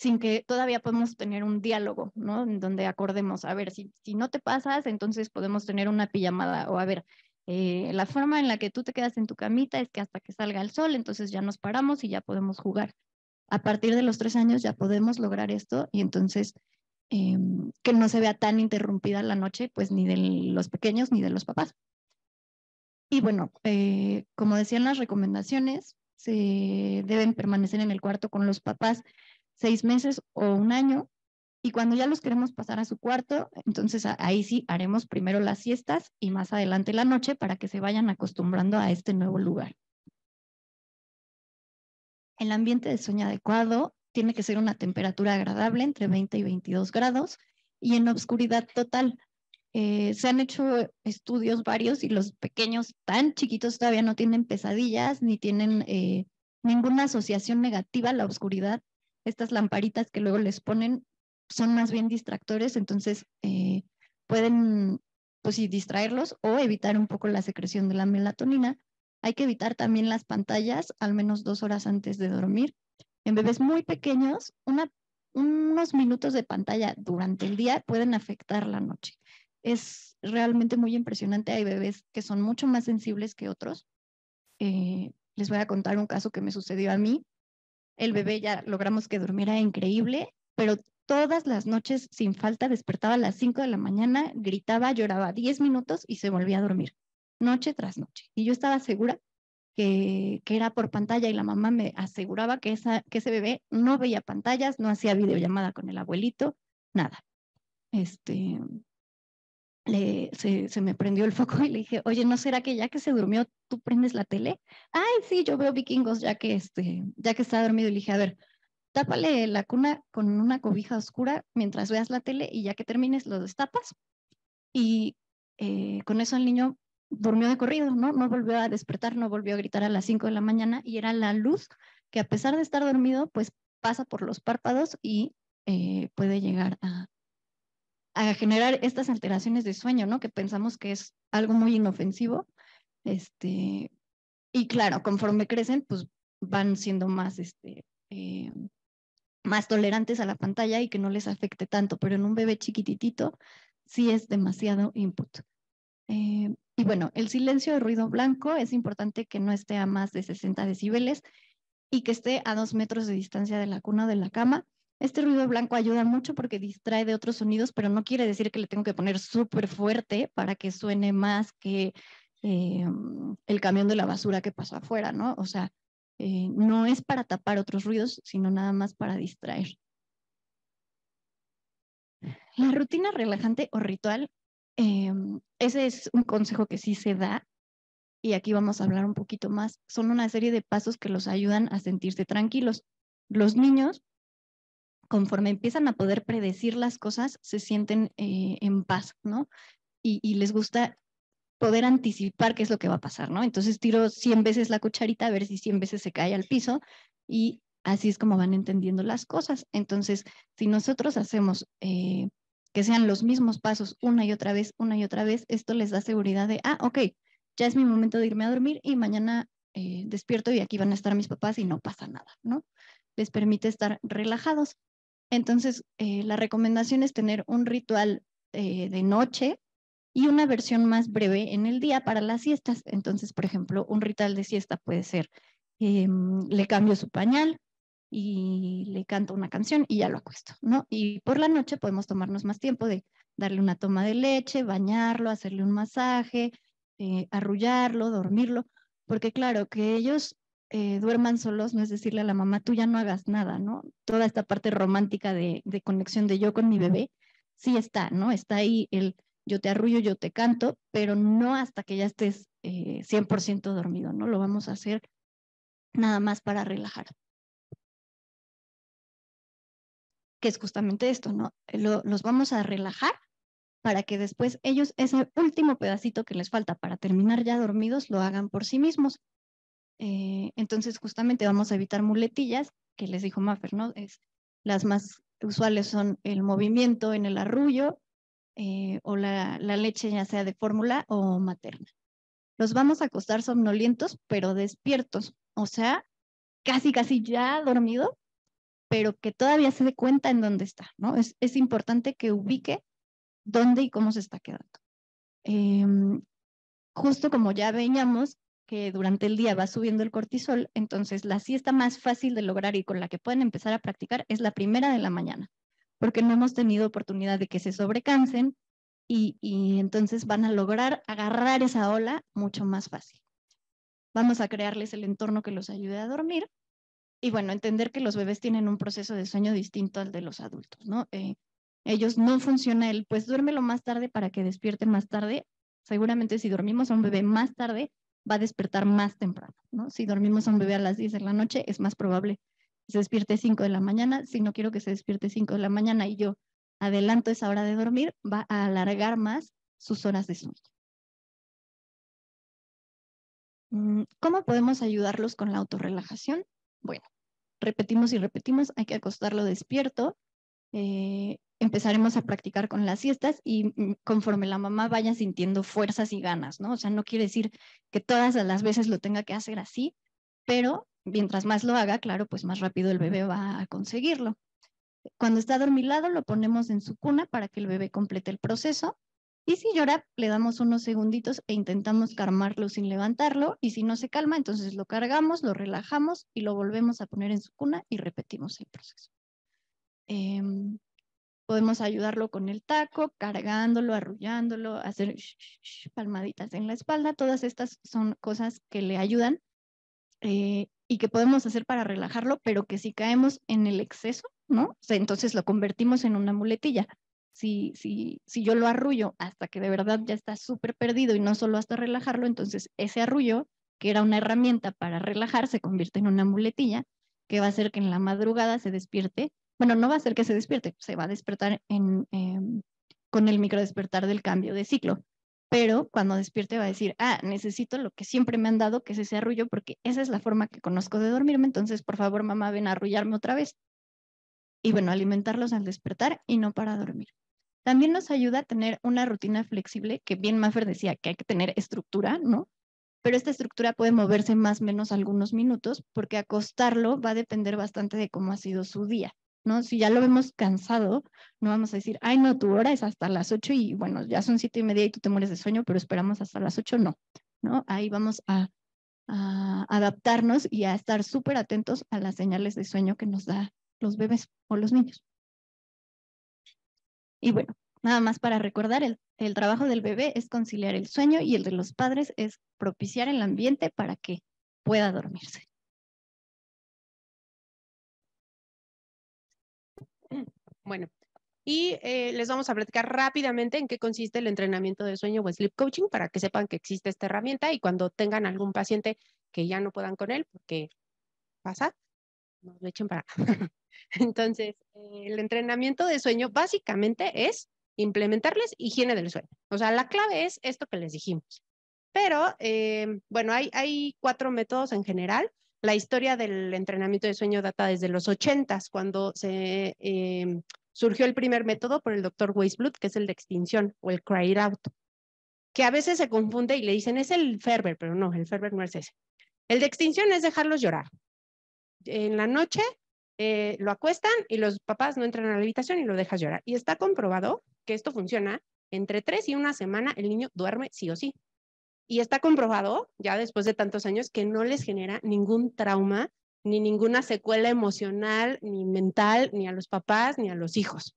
sin que todavía podemos tener un diálogo, ¿no? En donde acordemos, a ver, si, si no te pasas, entonces podemos tener una pijamada o a ver, eh, la forma en la que tú te quedas en tu camita es que hasta que salga el sol, entonces ya nos paramos y ya podemos jugar. A partir de los tres años ya podemos lograr esto y entonces em, que no se vea tan interrumpida la noche, pues ni de los pequeños ni de los papás. Y bueno, eh, como decían las recomendaciones, se deben permanecer en el cuarto con los papás seis meses o un año y cuando ya los queremos pasar a su cuarto, entonces ahí sí haremos primero las siestas y más adelante la noche para que se vayan acostumbrando a este nuevo lugar. El ambiente de sueño adecuado tiene que ser una temperatura agradable entre 20 y 22 grados y en obscuridad total. Eh, se han hecho estudios varios y los pequeños tan chiquitos todavía no tienen pesadillas ni tienen eh, ninguna asociación negativa a la oscuridad. Estas lamparitas que luego les ponen son más bien distractores, entonces eh, pueden, pues distraerlos o evitar un poco la secreción de la melatonina. Hay que evitar también las pantallas al menos dos horas antes de dormir. En bebés muy pequeños, unos minutos de pantalla durante el día pueden afectar la noche. Es realmente muy impresionante. Hay bebés que son mucho más sensibles que otros. Eh, les voy a contar un caso que me sucedió a mí. El bebé ya logramos que durmiera increíble, pero todas las noches sin falta despertaba a las 5 de la mañana, gritaba, lloraba 10 minutos y se volvía a dormir, noche tras noche. Y yo estaba segura que, que, era por pantalla y la mamá me aseguraba que, esa, que ese bebé no veía pantallas, no hacía videollamada con el abuelito, nada. Este, se, se, me prendió el foco y le dije, oye, ¿no será que ya que se durmió tú prendes la tele? Ay, sí, yo veo vikingos ya que, este, ya que está dormido. Y le dije, a ver, tápale la cuna con una cobija oscura mientras veas la tele y ya que termines lo destapas. Y eh, con eso el niño durmió de corrido, ¿no? No volvió a despertar, no volvió a gritar a las 5 de la mañana y era la luz que a pesar de estar dormido, pues pasa por los párpados y eh, puede llegar a, a generar estas alteraciones de sueño, ¿no? Que pensamos que es algo muy inofensivo. Este, y claro, conforme crecen, pues van siendo más este, eh, más tolerantes a la pantalla y que no les afecte tanto, pero en un bebé chiquititito sí es demasiado input. Eh, y bueno, el silencio de ruido blanco es importante que no esté a más de 60 decibeles y que esté a dos metros de distancia de la cuna o de la cama. Este ruido blanco ayuda mucho porque distrae de otros sonidos, pero no quiere decir que le tengo que poner súper fuerte para que suene más que eh, el camión de la basura que pasó afuera, ¿no? O sea, eh, no es para tapar otros ruidos, sino nada más para distraer. La rutina relajante o ritual, em, ese es un consejo que sí se da y aquí vamos a hablar un poquito más. Son una serie de pasos que los ayudan a sentirse tranquilos. Los niños, conforme empiezan a poder predecir las cosas, se sienten eh, en paz, ¿no? Y, les gusta poder anticipar qué es lo que va a pasar, ¿no? Entonces tiro 100 veces la cucharita a ver si 100 veces se cae al piso y así es como van entendiendo las cosas. Entonces, si nosotros hacemos eh, que sean los mismos pasos una y otra vez, una y otra vez, esto les da seguridad de, ah, ok, ya es mi momento de irme a dormir y mañana eh, despierto y aquí van a estar mis papás y no pasa nada, ¿no? Les permite estar relajados. Entonces, eh, la recomendación es tener un ritual de noche y una versión más breve en el día para las siestas. Entonces, por ejemplo, un ritual de siesta puede ser, em, le cambio su pañal y le canto una canción y ya lo acuesto, ¿no? Y por la noche podemos tomarnos más tiempo de darle una toma de leche, bañarlo, hacerle un masaje, eh, arrullarlo, dormirlo, porque claro, que ellos eh, duerman solos no es decirle a la mamá, tú ya no hagas nada, ¿no? Toda esta parte romántica de, de conexión de yo con mi bebé, sí está, ¿no? Está ahí el yo te arrullo, yo te canto, pero no hasta que ya estés 100% eh, dormido, ¿no? Lo vamos a hacer nada más para relajar. Que es justamente esto, ¿no? los vamos a relajar para que después ellos ese último pedacito que les falta para terminar ya dormidos lo hagan por sí mismos. Eh, entonces, justamente vamos a evitar muletillas, que les dijo Maffer, ¿no? Es, las más usuales son el movimiento en el arrullo eh, o la, leche ya sea de fórmula o materna. Los vamos a acostar somnolientos, pero despiertos, o sea, casi, casi ya dormido, pero que todavía se dé cuenta en dónde está, ¿no? Es, es importante que ubique dónde y cómo se está quedando. Em, justo como ya veíamos durante el día va subiendo el cortisol, entonces la siesta más fácil de lograr y con la que pueden empezar a practicar es la primera de la mañana porque no hemos tenido oportunidad de que se sobrecansen y, entonces van a lograr agarrar esa ola mucho más fácil. Vamos a crearles el entorno que los ayude a dormir y bueno, entender que los bebés tienen un proceso de sueño distinto al de los adultos, ¿no? Eh, ellos no funciona el, pues duérmelo más tarde para que despierte más tarde. Seguramente si dormimos a un bebé más tarde, va a despertar más temprano, ¿no? Si dormimos a un bebé a las 10 de la noche, es más probable se despierte 5 de la mañana, si no quiero que se despierte 5 de la mañana y yo adelanto esa hora de dormir, va a alargar más sus horas de sueño. Mm, ¿Cómo podemos ayudarlos con la autorrelajación? Bueno, repetimos y repetimos, hay que acostarlo despierto. Eh, empezaremos a practicar con las siestas y mm, conforme la mamá vaya sintiendo fuerzas y ganas, ¿no? O sea, no quiere decir que todas las veces lo tenga que hacer así, pero mientras más lo haga, claro, pues más rápido el bebé va a conseguirlo. Cuando está dormilado, lo ponemos en su cuna para que el bebé complete el proceso. Y si llora, le damos unos segunditos e intentamos calmarlo sin levantarlo. Y si no se calma, entonces lo cargamos, lo relajamos y lo volvemos a poner en su cuna y repetimos el proceso. Em, podemos ayudarlo con el taco, cargándolo, arrullándolo, hacer palmaditas en la espalda. Todas estas son cosas que le ayudan eh, y que podemos hacer para relajarlo, pero que si caemos en el exceso, ¿no? entonces lo convertimos en una muletilla. Si, si, si yo lo arrullo hasta que de verdad ya está súper perdido y no solo hasta relajarlo, entonces ese arrullo, que era una herramienta para relajar, se convierte en una muletilla que va a hacer que en la madrugada se despierte. Bueno, no va a hacer que se despierte, se va a despertar en, em, con el microdespertar del cambio de ciclo pero cuando despierte va a decir, ah, necesito lo que siempre me han dado, que es ese arrullo, porque esa es la forma que conozco de dormirme, entonces por favor mamá ven a arrullarme otra vez. Y bueno, alimentarlos al despertar y no para dormir. También nos ayuda a tener una rutina flexible, que bien Maffer decía que hay que tener estructura, ¿no? Pero esta estructura puede moverse más o menos algunos minutos, porque acostarlo va a depender bastante de cómo ha sido su día. ¿No? Si ya lo vemos cansado, no vamos a decir, ay, no, tu hora es hasta las ocho y bueno, ya son siete y media y tú te mueres de sueño, pero esperamos hasta las ocho, no, ¿no? Ahí vamos a, adaptarnos y a estar súper atentos a las señales de sueño que nos da los bebés o los niños. Y bueno, nada más para recordar, el trabajo del bebé es conciliar el sueño y el de los padres es propiciar el ambiente para que pueda dormirse. Bueno, y eh, les vamos a platicar rápidamente en qué consiste el entrenamiento de sueño o sleep coaching para que sepan que existe esta herramienta y cuando tengan algún paciente que ya no puedan con él, porque pasa, nos lo echen para. Entonces, eh, el entrenamiento de sueño básicamente es implementarles higiene del sueño. O sea, la clave es esto que les dijimos. Pero, eh, bueno, hay, hay cuatro métodos en general. La historia del entrenamiento de sueño data desde los ochentas, cuando se em, surgió el primer método por el doctor Weisblut, que es el de extinción o el cry out, que a veces se confunde y le dicen es el Ferber, pero no, el Ferber no es ese. El de extinción es dejarlos llorar. En la noche eh, lo acuestan y los papás no entran a la habitación y lo dejas llorar. Y está comprobado que esto funciona. Entre tres y una semana el niño duerme sí o sí. Y está comprobado, ya después de tantos años, que no les genera ningún trauma, ni ninguna secuela emocional, ni mental, ni a los papás, ni a los hijos.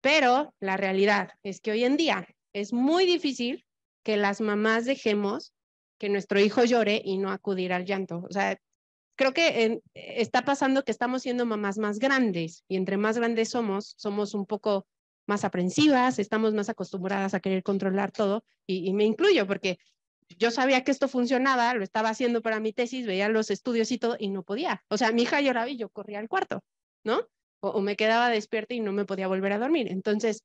Pero la realidad es que hoy en día es muy difícil que las mamás dejemos que nuestro hijo llore y no acudir al llanto. O sea, creo que está pasando que estamos siendo mamás más grandes y entre más grandes somos, somos un poco más aprensivas, estamos más acostumbradas a querer controlar todo y, me incluyo porque yo sabía que esto funcionaba, lo estaba haciendo para mi tesis, veía los estudios y todo, y no podía. O sea, mi hija lloraba y yo corría al cuarto, ¿no? O, me quedaba despierta y no me podía volver a dormir. Entonces,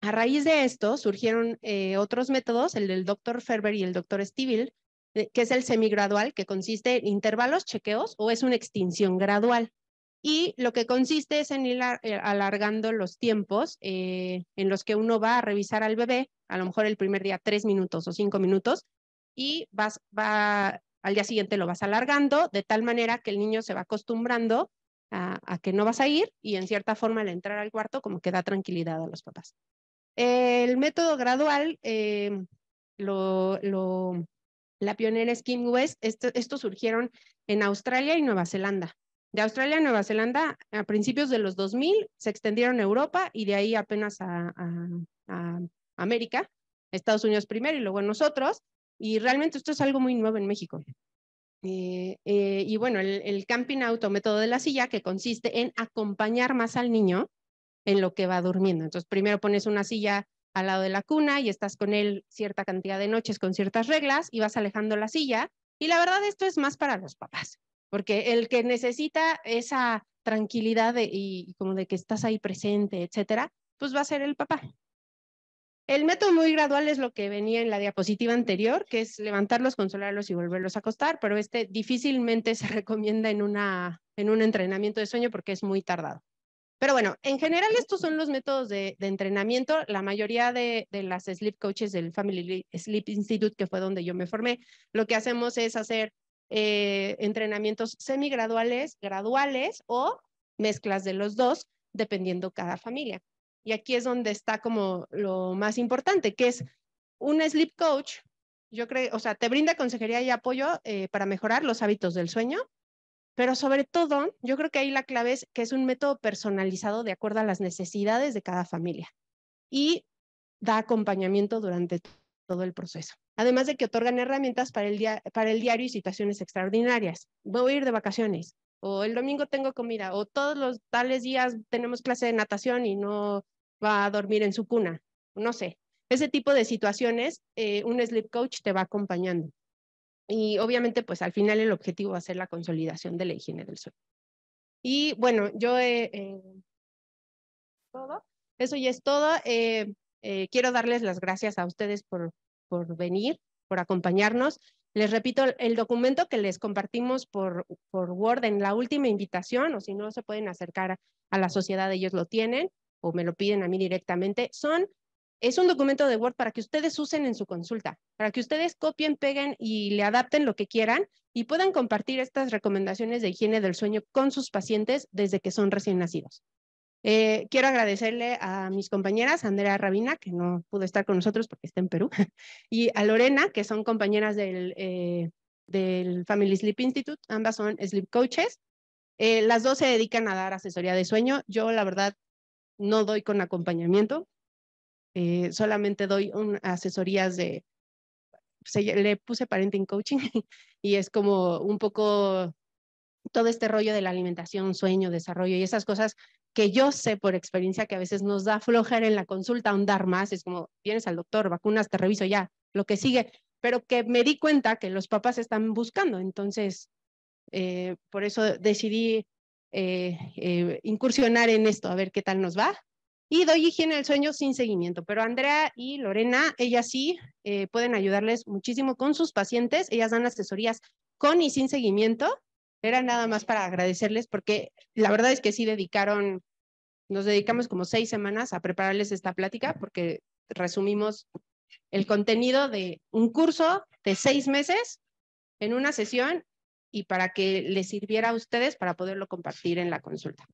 a raíz de esto surgieron eh, otros métodos, el del doctor Ferber y el doctor Stivil, eh, que es el semigradual, que consiste en intervalos, chequeos, o es una extinción gradual. Y lo que consiste es en ir eh, alargando los tiempos en los que uno va a revisar al bebé, a lo mejor el primer día tres minutos o cinco minutos, y vas, va, al día siguiente lo vas alargando de tal manera que el niño se va acostumbrando a, que no vas a ir y en cierta forma al entrar al cuarto como que da tranquilidad a los papás. El método gradual, eh, lo, la pionera es Kim West, esto, estos surgieron en Australia y Nueva Zelanda. De Australia a Nueva Zelanda, a principios de los 2000, se extendieron a Europa y de ahí apenas a, a, a América, Estados Unidos primero y luego nosotros. Y realmente esto es algo muy nuevo en México. Eh, eh, y bueno, el, camping auto método de la silla que consiste en acompañar más al niño en lo que va durmiendo. Entonces, primero pones una silla al lado de la cuna y estás con él cierta cantidad de noches con ciertas reglas y vas alejando la silla. Y la verdad, esto es más para los papás, porque el que necesita esa tranquilidad y como de que estás ahí presente, etcétera, pues va a ser el papá. El método muy gradual es lo que venía en la diapositiva anterior, que es levantarlos, consolarlos y volverlos a acostar, pero este difícilmente se recomienda en, una, en un entrenamiento de sueño porque es muy tardado. Pero bueno, en general estos son los métodos de, entrenamiento. La mayoría de, las sleep coaches del Family Sleep Institute, que fue donde yo me formé, lo que hacemos es hacer eh, entrenamientos semigraduales, graduales o mezclas de los dos, dependiendo cada familia. Y aquí es donde está como lo más importante, que es un sleep coach, yo creo, o sea, te brinda consejería y apoyo eh, para mejorar los hábitos del sueño, pero sobre todo, yo creo que ahí la clave es que es un método personalizado de acuerdo a las necesidades de cada familia y da acompañamiento durante todo el proceso. Además de que otorgan herramientas para el, día, para el diario y situaciones extraordinarias. Voy a ir de vacaciones, o el domingo tengo comida, o todos los tales días tenemos clase de natación y no va a dormir en su cuna, no sé. Ese tipo de situaciones, eh, un sleep coach te va acompañando. Y obviamente, pues al final el objetivo va a ser la consolidación de la higiene del sueño. Y bueno, yo eh, todo, eso ya es todo. Eh, quiero darles las gracias a ustedes por, por venir, por acompañarnos. Les repito, el documento que les compartimos por, por Word en la última invitación, o si no se pueden acercar a la sociedad, ellos lo tienen o me lo piden a mí directamente, son, es un documento de Word para que ustedes usen en su consulta, para que ustedes copien, peguen y le adapten lo que quieran y puedan compartir estas recomendaciones de higiene del sueño con sus pacientes desde que son recién nacidos. Eh, quiero agradecerle a mis compañeras, Andrea Rabina, que no pudo estar con nosotros porque está en Perú, y a Lorena, que son compañeras del, eh, del Family Sleep Institute. Ambas son sleep coaches. Eh, las dos se dedican a dar asesoría de sueño. Yo, la verdad, no doy con acompañamiento. Eh, solamente doy un, asesorías de, le puse parenting coaching y es como un poco todo este rollo de la alimentación, sueño, desarrollo y esas cosas que yo sé por experiencia que a veces nos da flojera en la consulta ahondar más, es como, vienes al doctor, vacunas, te reviso ya, lo que sigue, pero que me di cuenta que los papás están buscando, entonces, eh, por eso decidí eh, eh, incursionar en esto, a ver qué tal nos va. Y doy higiene del sueño sin seguimiento, pero Andrea y Lorena, ellas sí pueden ayudarles muchísimo con sus pacientes, ellas dan asesorías con y sin seguimiento era nada más para agradecerles porque la verdad es que sí dedicaron, nos dedicamos como seis semanas a prepararles esta plática porque resumimos el contenido de un curso de seis meses en una sesión y para que les sirviera a ustedes para poderlo compartir en la consulta.